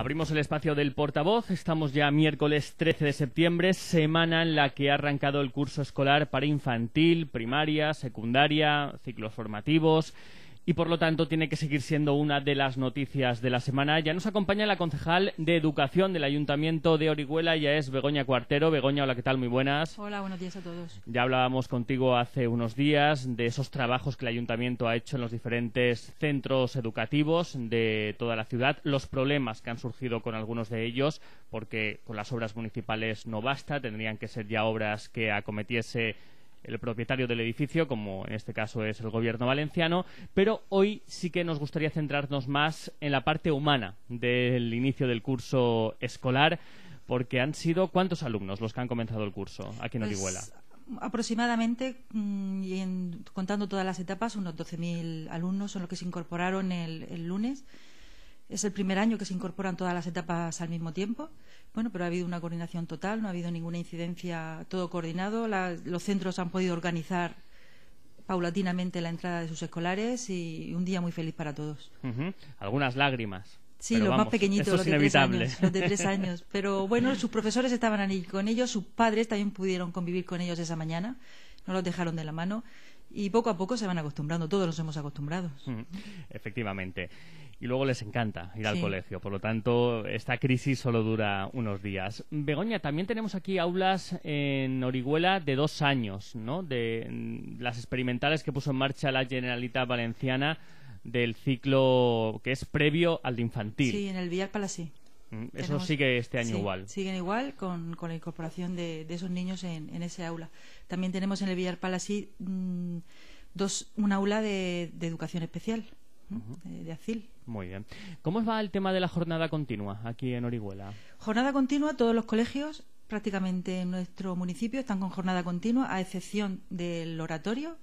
Abrimos el espacio del portavoz. Estamos ya miércoles 13 de septiembre, semana en la que ha arrancado el curso escolar para infantil, primaria, secundaria, ciclos formativos y por lo tanto tiene que seguir siendo una de las noticias de la semana. Ya nos acompaña la concejal de Educación del Ayuntamiento de Orihuela, ya es Begoña Cuartero. Begoña, hola, ¿qué tal? Muy buenas. Hola, buenos días a todos. Ya hablábamos contigo hace unos días de esos trabajos que el Ayuntamiento ha hecho en los diferentes centros educativos de toda la ciudad, los problemas que han surgido con algunos de ellos, porque con las obras municipales no basta, tendrían que ser ya obras que acometiese el propietario del edificio, como en este caso es el gobierno valenciano, pero hoy sí que nos gustaría centrarnos más en la parte humana del inicio del curso escolar, porque han sido cuántos alumnos los que han comenzado el curso aquí en Orihuela. Pues, aproximadamente, mm, y contando todas las etapas, unos 12.000 alumnos son los que se incorporaron el lunes. Es el primer año que se incorporan todas las etapas al mismo tiempo. Bueno, pero ha habido una coordinación total, no ha habido ninguna incidencia, todo coordinado. los centros han podido organizar paulatinamente la entrada de sus escolares y un día muy feliz para todos. Algunas lágrimas. Sí, los más pequeñitos, los de, tres años, los de tres años. Pero bueno, sus profesores estaban ahí con ellos, sus padres también pudieron convivir con ellos esa mañana, no los dejaron de la mano y poco a poco se van acostumbrando, todos nos hemos acostumbrado. Efectivamente y luego les encanta ir al colegio. Por lo tanto, esta crisis solo dura unos días. Begoña, también tenemos aquí aulas en Orihuela de dos años, ¿no? De mm, las experimentales que puso en marcha la Generalitat Valenciana del ciclo que es previo al de infantil. Sí, en el Villar Palasí. Mm, eso sigue este año igual. Siguen igual con, la incorporación de, esos niños en, ese aula. También tenemos en el Villar Palasí mm, dos, un aula de, educación especial, de, ACIL. Muy bien. ¿Cómo va el tema de la jornada continua aquí en Orihuela? Jornada continua, todos los colegios prácticamente en nuestro municipio están con jornada continua, a excepción del oratorio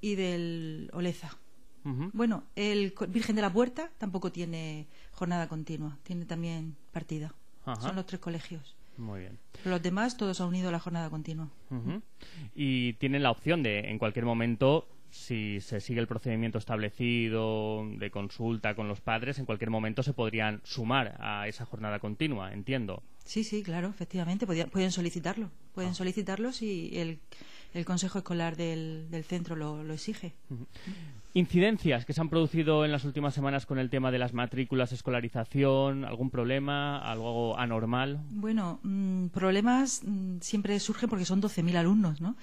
y del Oleza. Bueno, el Virgen de la Puerta tampoco tiene jornada continua, tiene también partida. Son los tres colegios. Muy bien. los demás todos han unido a la jornada continua. Y tienen la opción de, en cualquier momento, si se sigue el procedimiento establecido de consulta con los padres, en cualquier momento se podrían sumar a esa jornada continua, entiendo. Sí, sí, claro, efectivamente, pueden solicitarlo. Pueden ah. solicitarlo si el, Consejo Escolar del, centro lo, exige. Incidencias que se han producido en las últimas semanas con el tema de las matrículas, escolarización, algún problema, algo anormal. Bueno, mm, problemas mm, siempre surgen porque son 12.000 alumnos, ¿no?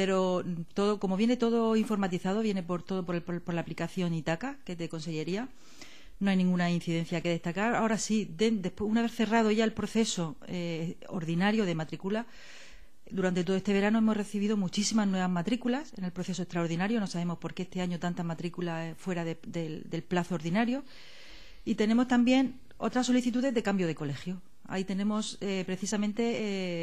Pero todo como viene todo informatizado viene por todo por, la aplicación Itaca que es de consellería no hay ninguna incidencia que destacar. Ahora sí después, una vez cerrado ya el proceso eh, ordinario de matrícula durante todo este verano hemos recibido muchísimas nuevas matrículas en el proceso extraordinario. No sabemos por qué este año tantas matrículas fuera del plazo ordinario. Y tenemos también otras solicitudes de cambio de colegio Ahí tenemos eh, precisamente,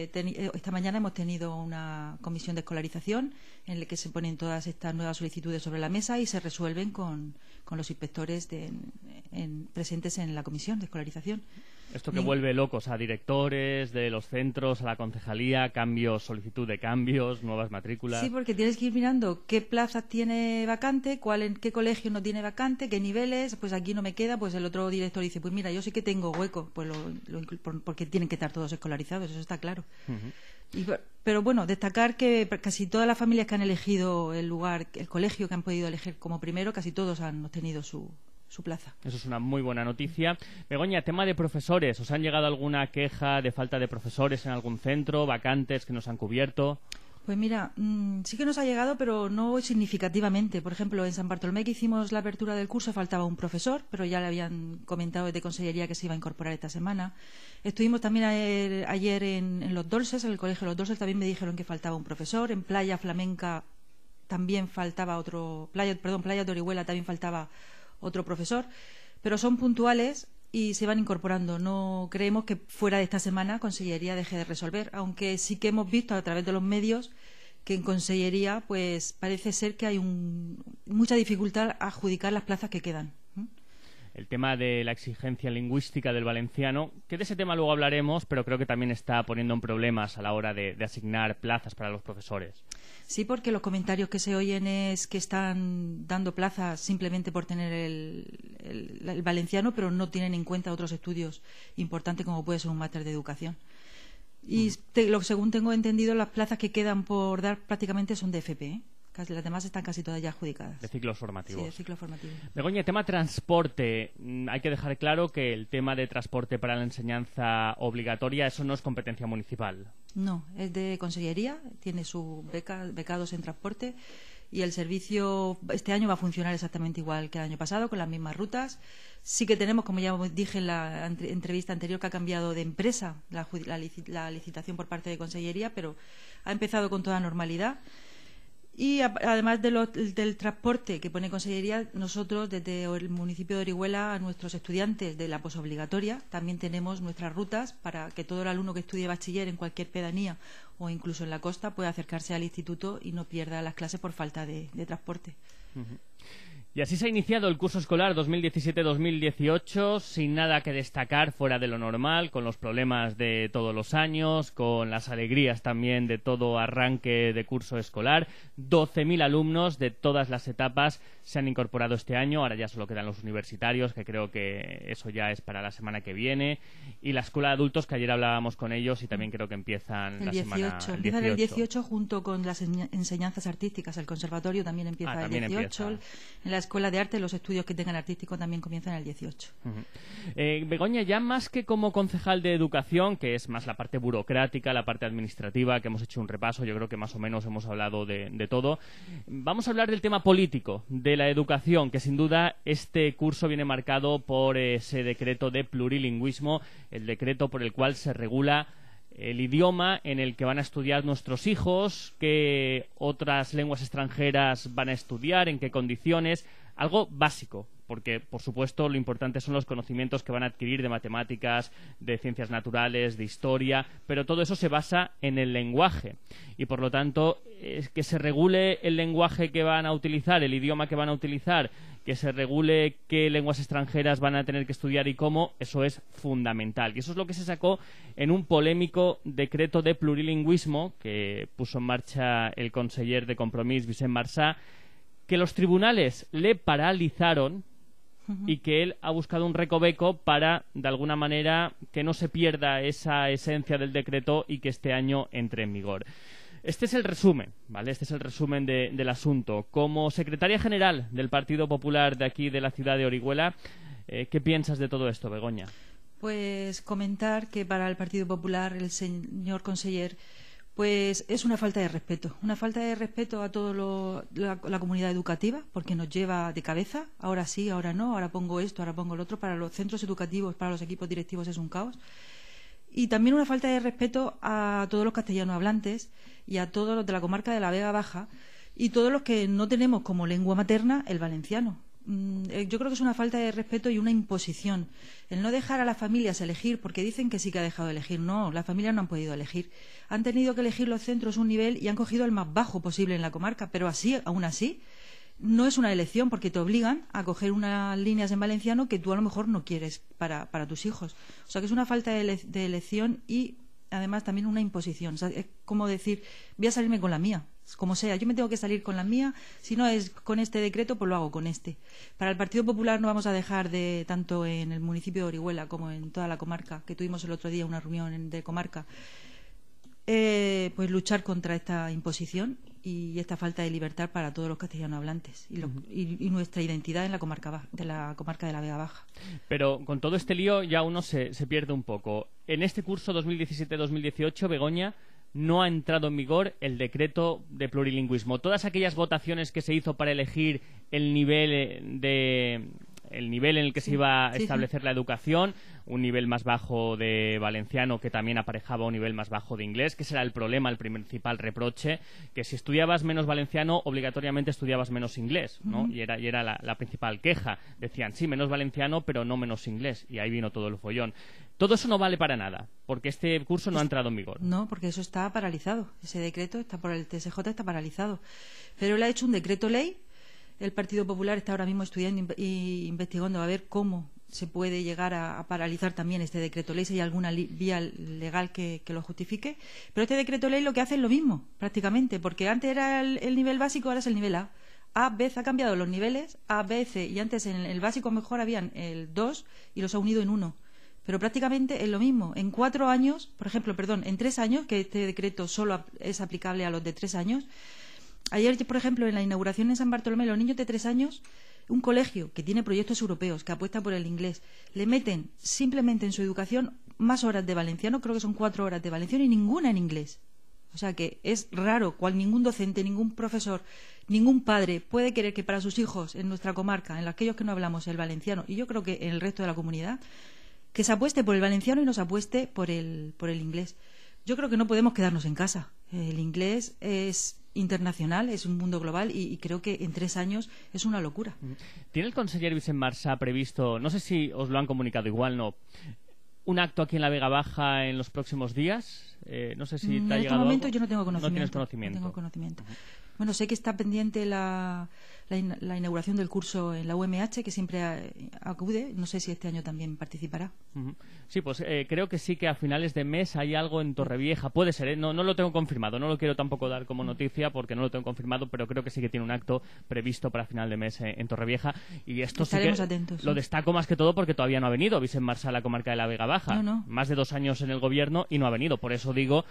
eh, eh, esta mañana hemos tenido una comisión de escolarización en la que se ponen todas estas nuevas solicitudes sobre la mesa y se resuelven con, los inspectores presentes en la comisión de escolarización. Esto que vuelve locos a directores de los centros, a la concejalía, cambios, solicitud de cambios, nuevas matrículas. Sí, porque tienes que ir mirando qué plazas tiene vacante, cuál en qué colegio no tiene vacante, qué niveles, pues aquí no me queda, pues el otro director dice, pues mira, yo sí que tengo hueco, pues lo, porque tienen que estar todos escolarizados, eso está claro. pero bueno, destacar que casi todas las familias que han elegido el lugar, el colegio que han podido elegir como primero, casi todos han obtenido su, su plaza. Eso es una muy buena noticia. Begoña, tema de profesores. ¿Os han llegado alguna queja de falta de profesores en algún centro, vacantes que nos han cubierto? Pues mira, mm, sí que nos ha llegado, pero no significativamente. Por ejemplo, en San Bartolomé que hicimos la apertura del curso faltaba un profesor, pero ya le habían comentado de consellería que se iba a incorporar esta semana. Estuvimos también ayer, en, Los Dolces, en el colegio de Los Dolces también me dijeron que faltaba un profesor. En Playa Flamenca también faltaba otro, playa, perdón, Playa de Orihuela también faltaba otro profesor, pero son puntuales y se van incorporando. No creemos que fuera de esta semana Consellería deje de resolver, aunque sí que hemos visto a través de los medios que en Consellería pues parece ser que hay mucha dificultad a adjudicar las plazas que quedan. El tema de la exigencia lingüística del valenciano, que de ese tema luego hablaremos, pero creo que también está poniendo en problemas a la hora de, de asignar plazas para los profesores. Sí, porque los comentarios que se oyen es que están dando plazas simplemente por tener el, valenciano, pero no tienen en cuenta otros estudios importantes como puede ser un máster de educación. Y lo, según tengo entendido, las plazas que quedan por dar prácticamente son de FP. ¿eh? Las demás están casi todas ya adjudicadas. De ciclos formativos. Sí, de ciclos formativos. Begoña, tema transporte. Mm, hay que dejar claro que el tema de transporte para la enseñanza obligatoria, eso no es competencia municipal. No, es de consellería, tiene sus beca, becados en transporte y el servicio este año va a funcionar exactamente igual que el año pasado, con las mismas rutas. Sí que tenemos, como ya dije en la entrevista anterior, que ha cambiado de empresa la, la licitación por parte de Consellería, pero ha empezado con toda normalidad. Y además del transporte que pone Consellería, nosotros desde el municipio de Orihuela a nuestros estudiantes de la posobligatoria también tenemos nuestras rutas para que todo el alumno que estudie bachiller en cualquier pedanía o incluso en la costa pueda acercarse al instituto y no pierda las clases por falta de, transporte. Y así se ha iniciado el curso escolar 2017-2018 sin nada que destacar fuera de lo normal, con los problemas de todos los años, con las alegrías también de todo arranque de curso escolar. 12.000 alumnos de todas las etapas se han incorporado este año, ahora ya solo quedan los universitarios, que creo que eso ya es para la semana que viene, y la escuela de adultos, que ayer hablábamos con ellos y también creo que empiezan el la 18. semana el Empiezan el 18 junto con las enseñanzas artísticas. El conservatorio también empieza ah, el 18. En la Escuela de Arte, los estudios que tengan artístico también comienzan el 18. Eh, Begoña, ya más que como concejal de educación, que es más la parte burocrática, la parte administrativa, que hemos hecho un repaso, yo creo que más o menos hemos hablado de, todo, vamos a hablar del tema político, de la educación, que sin duda este curso viene marcado por ese decreto de plurilingüismo, el decreto por el cual se regula el idioma en el que van a estudiar nuestros hijos, qué otras lenguas extranjeras van a estudiar, en qué condiciones, algo básico, porque por supuesto lo importante son los conocimientos que van a adquirir de matemáticas, de ciencias naturales, de historia, pero todo eso se basa en el lenguaje y por lo tanto es que se regule el lenguaje que van a utilizar, el idioma que van a utilizar, que se regule qué lenguas extranjeras van a tener que estudiar y cómo, eso es fundamental. Y eso es lo que se sacó en un polémico decreto de plurilingüismo que puso en marcha el conseller de Compromís, Vicent Marsá, que los tribunales le paralizaron y que él ha buscado un recoveco para, de alguna manera, que no se pierda esa esencia del decreto y que este año entre en vigor. Este es el resumen, ¿vale? Este es el resumen del asunto. Como secretaria general del Partido Popular de aquí, de la ciudad de Orihuela, eh, ¿qué piensas de todo esto, Begoña? Pues comentar que para el Partido Popular el señor conseller pues es una falta de respeto, una falta de respeto a toda la, comunidad educativa, porque nos lleva de cabeza, ahora sí, ahora no, ahora pongo esto, ahora pongo lo otro, para los centros educativos, para los equipos directivos es un caos. Y también una falta de respeto a todos los castellanos hablantes y a todos los de la comarca de la Vega Baja y todos los que no tenemos como lengua materna el valenciano. Mm, eh, yo creo que es una falta de respeto y una imposición. El no dejar a las familias elegir, porque dicen que sí que ha dejado de elegir. No, las familias no han podido elegir. Han tenido que elegir los centros un nivel y han cogido el más bajo posible en la comarca, pero así, aún así, no es una elección porque te obligan a coger unas líneas en valenciano que tú a lo mejor no quieres para, tus hijos. O sea que es una falta de, de elección y además también una imposición. es como decir, voy a salirme con la mía como sea, yo me tengo que salir con la mía, si no es con este decreto, pues lo hago con este. Para el Partido Popular no vamos a dejar de, tanto en el municipio de Orihuela como en toda la comarca, que tuvimos el otro día una reunión de comarca, eh, pues luchar contra esta imposición y esta falta de libertad para todos los castellanos hablantes y, nuestra identidad en la comarca de la comarca de la Vega Baja. Pero con todo este lío ya uno se, se pierde un poco. En este curso 2017-2018, Begoña, no ha entrado en vigor el decreto de plurilingüismo. Todas aquellas votaciones que se hizo para elegir el nivel eh, de el nivel en el que se iba a establecer la educación, un nivel más bajo de valenciano que también aparejaba un nivel más bajo de inglés, que será el problema, el principal reproche, que si estudiabas menos valenciano, obligatoriamente estudiabas menos inglés, ¿no? Y era, y era la, principal queja. Decían, sí, menos valenciano, pero no menos inglés. Y ahí vino todo el follón. Todo eso no vale para nada, porque este curso no ha entrado en vigor. No, porque eso está paralizado. Ese decreto está por el TSJ está paralizado. Pero él ha hecho un decreto ley el Partido Popular está ahora mismo estudiando e investigando a ver cómo se puede llegar a, paralizar también este decreto ley si hay alguna vía legal que, lo justifique. Pero este decreto ley lo que hace es lo mismo, prácticamente, porque antes era el, nivel básico, ahora es el nivel A. A, B, ha cambiado los niveles, A, B, C, y antes en el básico mejor habían el 2 y los ha unido en uno. Pero prácticamente es lo mismo. En cuatro años, por ejemplo, perdón, en tres años, que este decreto solo es aplicable a los de tres años, ayer, por ejemplo, en la inauguración en San Bartolomé, los niños de tres años un colegio que tiene proyectos europeos, que apuesta por el inglés, le meten simplemente en su educación más horas de valenciano, creo que son cuatro horas de valenciano y ninguna en inglés. O sea que es raro, cual ningún docente, ningún profesor, ningún padre puede querer que para sus hijos en nuestra comarca, en aquellos que no hablamos el valenciano, y yo creo que en el resto de la comunidad, que se apueste por el valenciano y no se apueste por el, por el inglés. Yo creo que no podemos quedarnos en casa. El inglés es internacional, es un mundo global y, creo que en tres años es una locura. ¿Tiene el conseller Vicente previsto, no sé si os lo han comunicado igual, no, un acto aquí en la Vega Baja en los próximos días? Eh, no sé si mm, te ha en este momento yo no tengo conocimiento. No tienes conocimiento. No tengo conocimiento. Bueno, sé que está pendiente la, la, inauguración del curso en la UMH, que siempre acude. No sé si este año también participará. Sí, pues eh, creo que sí que a finales de mes hay algo en Torrevieja. Puede ser, ¿eh? no, no lo tengo confirmado. No lo quiero tampoco dar como noticia porque no lo tengo confirmado, pero creo que sí que tiene un acto previsto para final de mes eh, en Torrevieja. Y esto Estaremos sí que atentos. Lo destaco más que todo porque todavía no ha venido Vicente Marsa a la comarca de la Vega Baja. Más de dos años en el gobierno y no ha venido. Por eso digo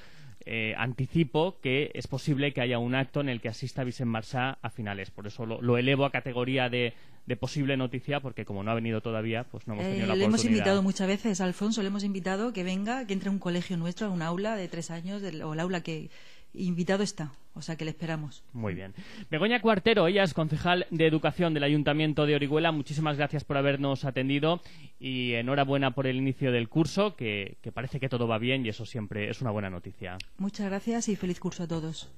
eh, anticipo que es posible que haya un acto en el que asista Vicente Marsá a finales. Por eso lo, elevo a categoría de, posible noticia, porque como no ha venido todavía, pues no hemos tenido la oportunidad. Le hemos invitado muchas veces a Alfonso, le hemos invitado que venga, que entre a un colegio nuestro, a un aula de tres años, o el aula que, invitado está, o sea que le esperamos. Muy bien. Begoña Cuartero, ella es concejal de Educación del Ayuntamiento de Orihuela. Muchísimas gracias por habernos atendido y enhorabuena por el inicio del curso, que, que parece que todo va bien y eso siempre es una buena noticia. Muchas gracias y feliz curso a todos.